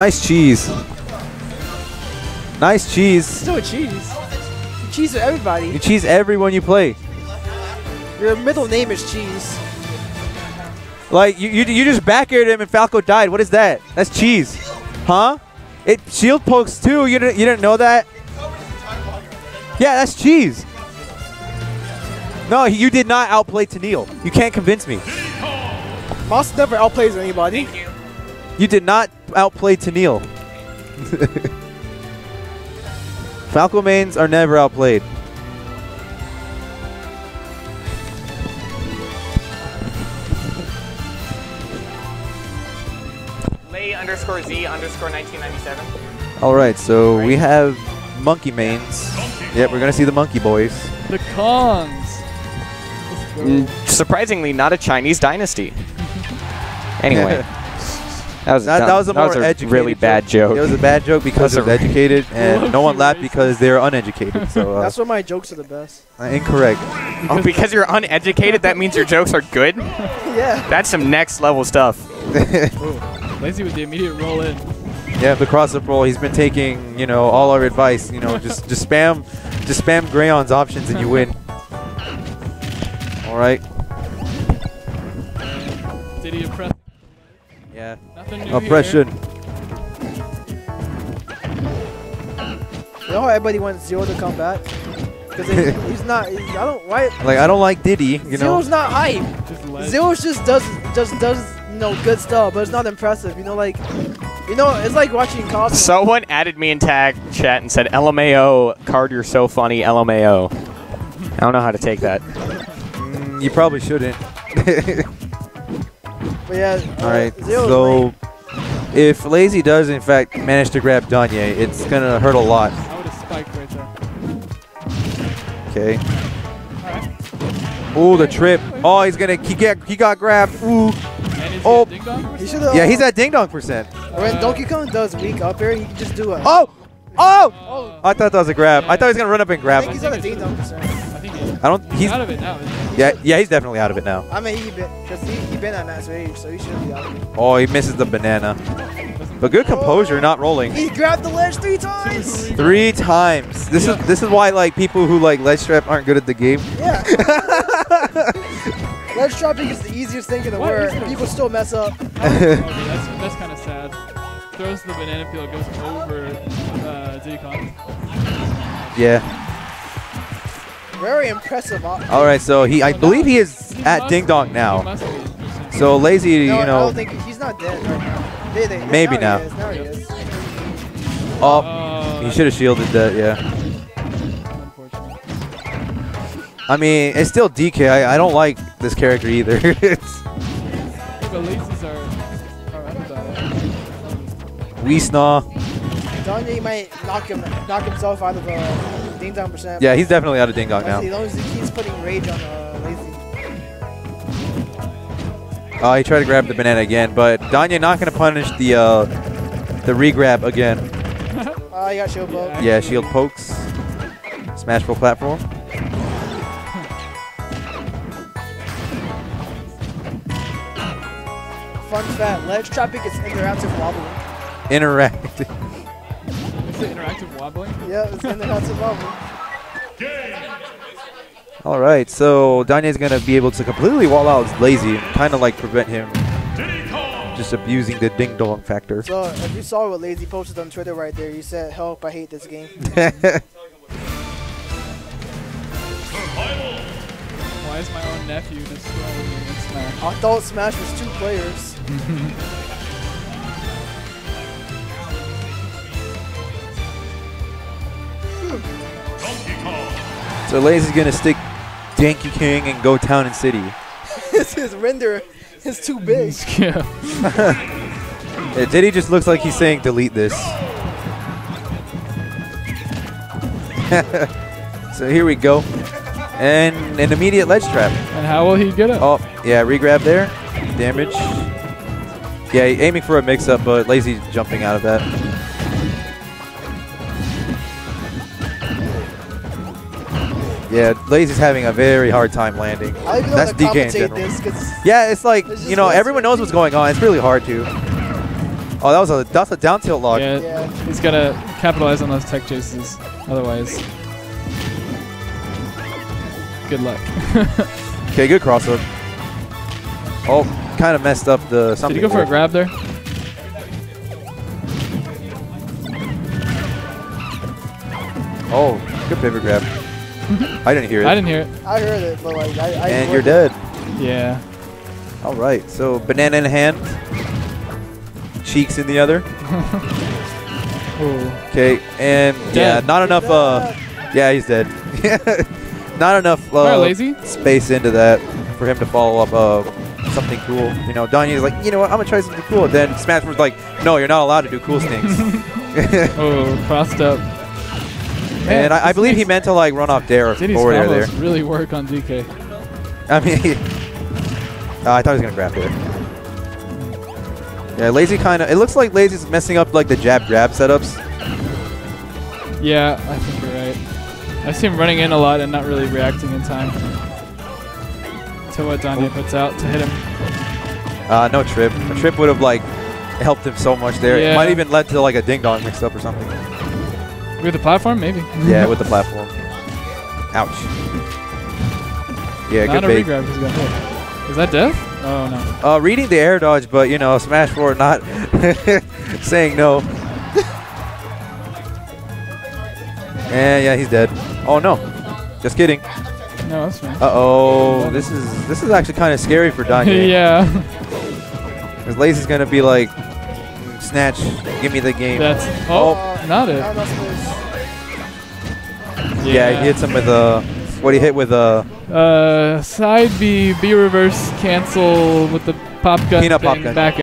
Nice cheese. Nice cheese. So cheese. You cheese with everybody. You cheese everyone you play. Your middle name is cheese. Like you, you, you just back aired him and Falco died. What is that? That's cheese, huh? It shield pokes too. You didn't you didn't know that? Yeah, that's cheese. No, you did not outplay Tennille. You can't convince me. Moss never outplays anybody. You did not outplay Tennille. Falco mains are never outplayed. Lay underscore Z underscore 1997. All right, so we have monkey mains. Yep, we're gonna see the monkey boys. The Kongs. Mm, Surprisingly, not a Chinese dynasty. Anyway, that was That, that was a more educated really bad joke. It was a bad joke because That's it was educated, and no one laughed because they're uneducated. So uh, That's why my jokes are the best. uh, incorrect. oh, because you're uneducated, that means your jokes are good. Yeah. That's some next level stuff. Lay-Z with the immediate roll in. Yeah, the cross-up roll. He's been taking, you know, all our advice. You know, just just spam, just spam Grayon's options and you win. All right. Did he impress? Yeah. Nothing new Oppression. You know how everybody wants Zero to come back? Because he's not. He's, I don't. Why? Like I don't like Diddy. You know. Zero's not hype. Here. Just Zero's just does just does you know good stuff, but it's not impressive. You know, like you know, it's like watching Cosmo. Someone added me in tag chat and said, LMAO, card, you're so funny, LMAO. I don't know how to take that. Mm, you probably shouldn't. but yeah. uh, All right. Zero's So lame. if Lay-Z does in fact manage to grab Danye, it's gonna hurt a lot. I would have spiked right there. Okay. Alright. Ooh, the trip. Oh, he's gonna he get he got grabbed. Ooh. Oh. he a ding dong? he. Yeah, he's at ding dong percent. When Donkey Kong does weak up air, he can just do a. Oh. Oh. Oh. I thought that was a grab. I thought he was gonna run up and I grab think him. he's on a ding dong percent. I think he, I don't. He's out of it now. Isn't he? yeah yeah he's definitely out of it now. I mean, he been because he he been at max rage, so he shouldn't be out. of it. Oh, he misses the banana. But good composure, not rolling. He grabbed the ledge three times. Three times. This is this is why like people who like ledge trap aren't good at the game. Yeah. ledge dropping is the easiest thing in the What world. is this? People still mess up. Okay, that's that's kind of sad. Throws the banana peel, goes over uh, Diddy Kong. Yeah. Very impressive. All right. So he I believe he is He at ding dong now. So Lay-Z, No, you know. he's not dead right now. They, they, Maybe now. now. He is, now he. Oh, Uh, he should have shielded that. Yeah. I mean, it's still DK. I, I don't like this character either. it's Yeah, but laces are are. Weesnaw. Danye might knock him, knock himself out of uh, ding dong percent. Yeah, he's definitely out of ding dong As now. long as he keeps putting rage on uh, Lay-Z. Oh, he tried to grab the banana again, but Danye not gonna punish the uh, the regrab again. Oh, you got shield poke. Yeah. Shield pokes. Smash full platform. Fun fact: ledge trapping is interactive wobbling. Interact. Is it interactive wobbling? Yeah, it's interactive wobbling. All right, so Danye's gonna be able to completely wall out Lay-Z and kind of like prevent him just abusing the ding dong factor. So if you saw what Lay-Z posted on Twitter right there, you said, "Help! I hate this game." Why is my own nephew destroying me in Smash? I thought Smash was two players. so Lay-Z's gonna stick Danky King and go town and city. his, his render is too big. yeah. Yeah, Diddy just looks like he's saying delete this. so here we go. And an immediate ledge trap. And how will he get it? Oh, yeah, regrab there. Damage. Yeah, aiming for a mix-up, but Lay-Z jumping out of that. Yeah, Lay-Z's having a very hard time landing. I even That's how to DK in commentate general. this because Yeah, it's like, It's you know, everyone knows what's going on. It's really hard to. Oh, that was a that's a down tilt log. Yeah, Yeah. he's got to capitalize on those tech chases. Otherwise, good luck. Okay, good cross up. Oh, kind of messed up the something. Did you go for a grab there? Oh, good pivot grab. I didn't hear it. I didn't hear it. I heard it, but like I. I and you're ignored dead. Yeah. All right, so banana in hand, cheeks in the other. Okay, and yeah, Dead. not enough. Uh, yeah, he's dead. not enough uh, Lay-Z. space into that for him to follow up uh, something cool. You know, Danye's like, you know what, I'm gonna try something cool. Then Smash Bros. like, no, you're not allowed to do cool things. Oh, crossed up. And I, I believe he meant to like run off dare forward air there. really work on DK. I mean, uh, I thought he was gonna grab there. Yeah, Lay-Z kind of. It looks like Lay-Z's messing up like the jab grab setups. Yeah, I think you're right. I see him running in a lot and not really reacting in time to what Danye puts out to hit him. Uh, no trip. A trip would have like helped him so much there. It might even led to like a ding dong mix up or something. With the platform, maybe. Yeah, with the platform. Ouch. Yeah, not good a bait. regrab because got hit. Is that death? Oh no. Uh, reading the air dodge, but you know, Smash 4 not saying no. and yeah, he's dead. Oh no. Just kidding. No, that's fine. Uh oh. This is this is actually kind of scary for Danye. yeah. Because Lay-Z's gonna be like, snatch, give me the game. That's oh, Uh, not it. space. yeah. he hits him with a. What he hit with a Uh, side B, B reverse, cancel with the pop gun Peanut pop gun. back